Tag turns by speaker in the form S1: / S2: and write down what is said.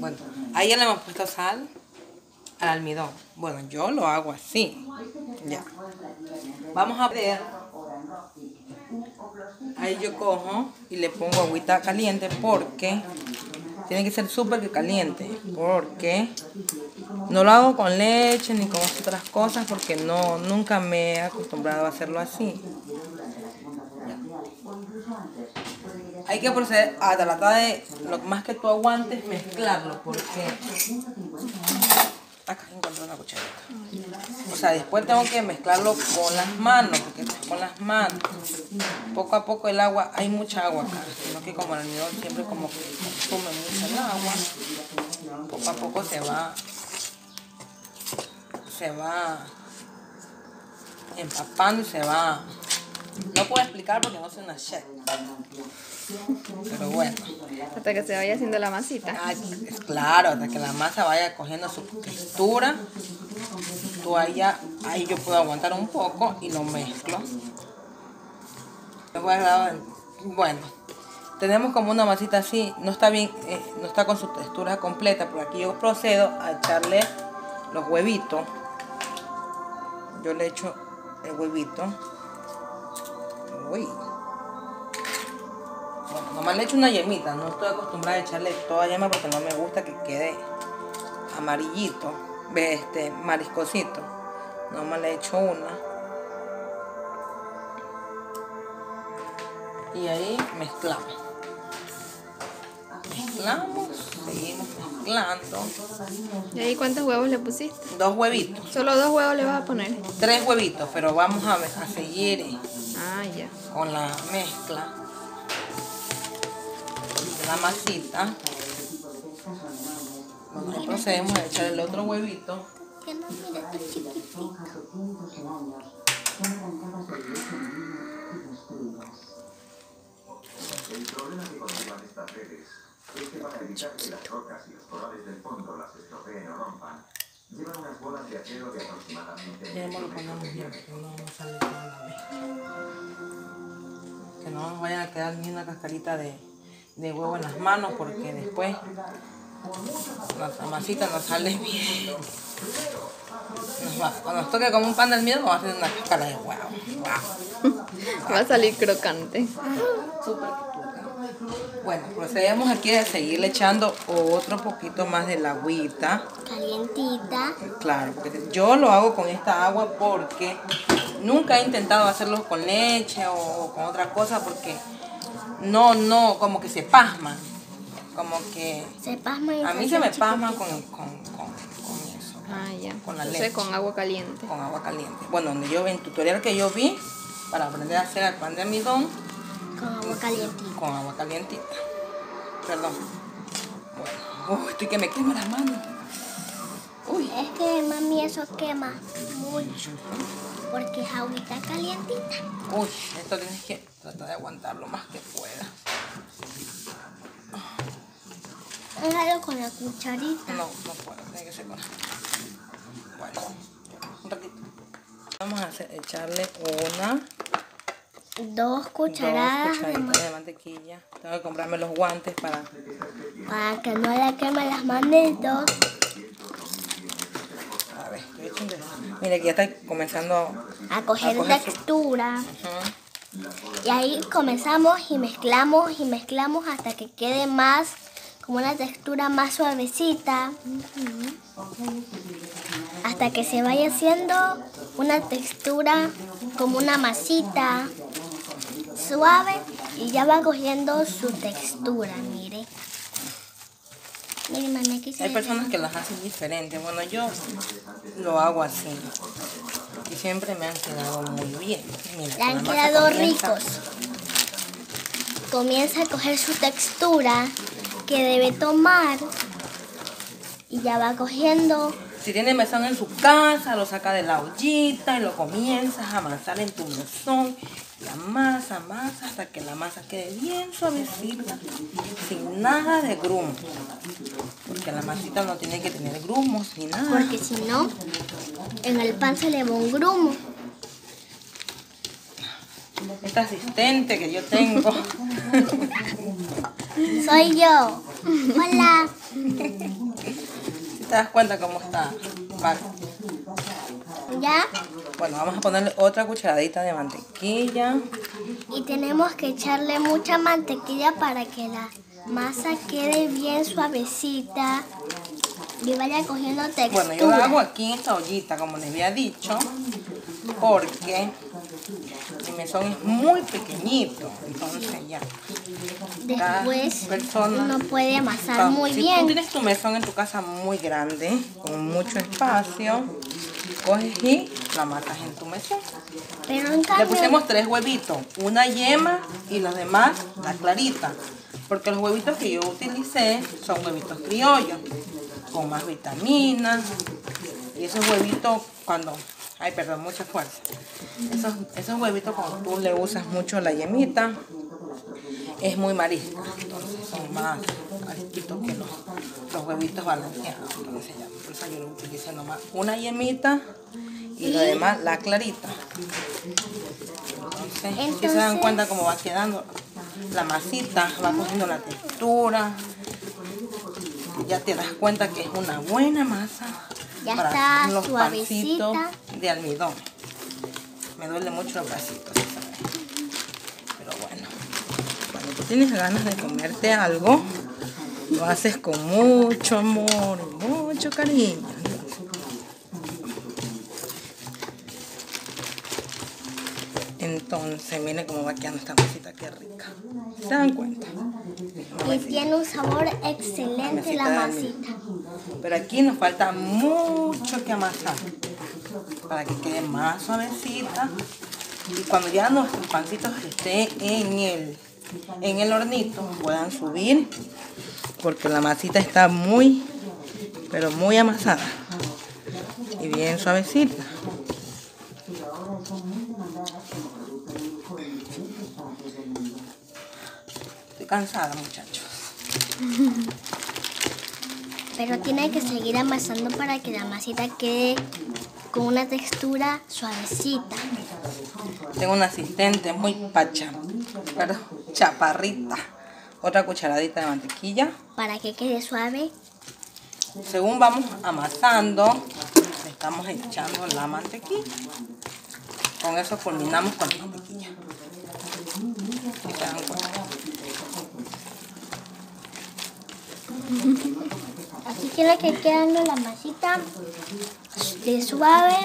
S1: Bueno, ahí ya le hemos puesto sal al almidón. Bueno, yo lo hago así. Ya. Vamos a ver. Ahí yo cojo y le pongo agüita caliente porque tiene que ser súper caliente. Porque no lo hago con leche ni con otras cosas porque no nunca me he acostumbrado a hacerlo así. Hay que proceder a tratar de lo más que tú aguantes mezclarlo porque acá encontré una cucharita. O sea, después tengo que mezclarlo con las manos, porque con las manos. Poco a poco el agua, hay mucha agua acá, sino que como el almidón siempre como que consume mucho el agua, poco a poco se va, se va empapando y se va. No puedo explicar porque no soy una chef. Pero bueno.
S2: Hasta que se vaya haciendo la masita.
S1: Ah, es claro, hasta que la masa vaya cogiendo su textura. Tú ahí, ahí yo puedo aguantar un poco y lo mezclo. Bueno, tenemos como una masita así, no está bien, eh, no está con su textura completa, pero aquí yo procedo a echarle los huevitos. Yo le echo el huevito. Uy. Bueno, nomás le echo una yemita, no estoy acostumbrada a echarle toda yema porque no me gusta que quede amarillito, este mariscosito. Nomás le echo una. Y ahí mezclamos. Mezclamos, seguimos mezclando.
S2: ¿Y ahí cuántos huevos le pusiste?
S1: Dos huevitos.
S2: ¿Solo dos huevos le vas a poner?
S1: Tres huevitos, pero vamos a, a seguir
S2: ya.
S1: Con la mezcla la masita. Bueno, procedemos a echar el otro huevito. El problema que conllevan estas redes es que para evitar que las rocas y los corales del fondo las estropeen o rompan, llevan unas bolas de acero de aproximadamente... Ya lo ponemos bien, que no nos sale toda la vez. Que no nos vaya a quedar ni una cascarita de de huevo en las manos porque después la masita nos sale bien. cuando nos toque como un pan del miedo vamos a hacer una cáscara de huevo.
S2: Va a salir crocante.
S1: Bueno, procedemos aquí a seguirle echando otro poquito más de la agüita.
S3: Calientita.
S1: Claro, porque yo lo hago con esta agua porque nunca he intentado hacerlo con leche o con otra cosa porque no, no, como que se pasman. Como que...
S3: Se pasman
S1: A mí se me pasman con, con, con, eso.
S2: Ah, ya.
S1: Con la leche.
S2: con agua caliente.
S1: Con agua caliente. Bueno, donde yo en tutorial que yo vi para aprender a hacer el pan de almidón.
S3: Con agua calientita.
S1: Con agua calientita. Perdón. Bueno, estoy que me quema las manos.
S3: Uy. Es que mami eso quema mucho. Porque es agüita calientita.
S1: Uy, esto tienes que tratar de aguantar lo más que pueda.
S3: Hágalo con la cucharita.
S1: No, no puedo, tiene que ser con Bueno, un ratito. Vamos a hacer, echarle una.
S3: Dos cucharadas
S1: dos cucharitas de mantequilla. Tengo que comprarme los guantes para...
S3: Para que no le quemen las manitos.
S1: Mire que ya está comenzando
S3: a coger, textura. Y ahí comenzamos y mezclamos y mezclamos hasta que quede más, como una textura más suavecita. Hasta que se vaya haciendo una textura como una masita suave y ya va cogiendo su textura, mire.
S1: Hay personas que las hacen diferentes. Bueno, yo lo hago así. Y siempre me han quedado muy bien.
S3: Le han quedado ricos. Comienza a coger su textura que debe tomar. Y ya va cogiendo.
S1: Si tiene mesón en su casa, lo saca de la ollita y lo comienzas a amasar en tu mesón la masa, masa, hasta que la masa quede bien suavecita, sin nada de grumos. Porque la masita no tiene que tener grumos ni nada.
S3: Porque si no, en el pan se le va un grumo.
S1: Esta asistente que yo tengo.
S3: Soy yo. Hola.
S1: Te das cuenta cómo está. Vale.
S3: Ya.
S1: Bueno, vamos a ponerle otra cucharadita de mantequilla.
S3: Y tenemos que echarle mucha mantequilla para que la masa quede bien suavecita y vaya cogiendo textura.
S1: Bueno, yo lo hago aquí en esta ollita, como les había dicho, porque mi mesón es muy pequeñito. Entonces ya.
S3: Después
S1: persona-
S3: uno puede amasar muy
S1: si tú
S3: bien.
S1: tienes tu mesón en tu casa muy grande, con mucho espacio, coges y la matas en tu mesón.
S3: Pero en
S1: Le pusimos tres huevitos, una yema y los demás la clarita. Porque los huevitos que yo utilicé son huevitos criollos, con más vitaminas. Y esos huevitos cuando... Ay, perdón, mucha fuerza. Esos, esos huevitos cuando tú le usas mucho la yemita, es muy marisca. Entonces son más marisquitos que los, los huevitos balanceados. Entonces ya, por eso yo lo utilicé nomás una yemita y lo demás la clarita. Entonces, si se dan
S3: Entonces-
S1: cuenta cómo va quedando la masita, va cogiendo la textura. Ya te das cuenta que es una buena masa
S3: Ya
S1: para
S3: está
S1: los
S3: suavecita.
S1: pancitos de almidón. Me duele mucho el bracito, ¿sí sabes? Pero bueno, cuando tú tienes ganas de comerte algo, lo haces con mucho amor y mucho cariño. Entonces, miren cómo va quedando esta masita, qué rica. ¿Se dan cuenta?
S3: y tiene un sabor excelente la
S1: Masita. Pero aquí nos falta mucho que amasar para que quede más suavecita. Y cuando ya nuestros pancitos estén en el, en el hornito, puedan subir porque la masita está muy, pero muy amasada y bien suavecita. Estoy cansada, muchachos.
S3: Pero tiene que seguir amasando para que la masita quede con una textura suavecita.
S1: Tengo una asistente muy pacha, perdón, chaparrita. Otra cucharadita de mantequilla.
S3: Para que quede suave.
S1: Según vamos amasando, estamos echando la mantequilla. Con eso culminamos con la mantequilla. ¿Sí se dan cuenta?
S3: Así que quedando la masita de suave